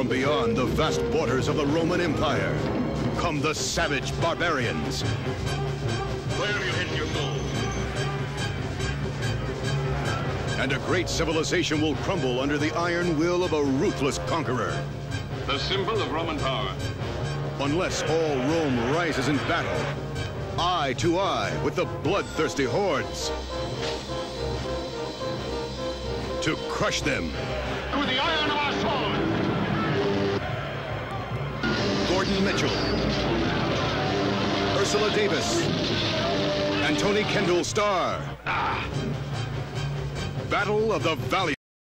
From beyond the vast borders of the Roman Empire come the savage barbarians. Where have you hidden your gold? And a great civilization will crumble under the iron will of a ruthless conqueror. The symbol of Roman power. Unless all Rome rises in battle, eye to eye with the bloodthirsty hordes. To crush them. Through the iron Mitchell. Ursula Davis. And Tony Kendall Starr. Battle of the Valley.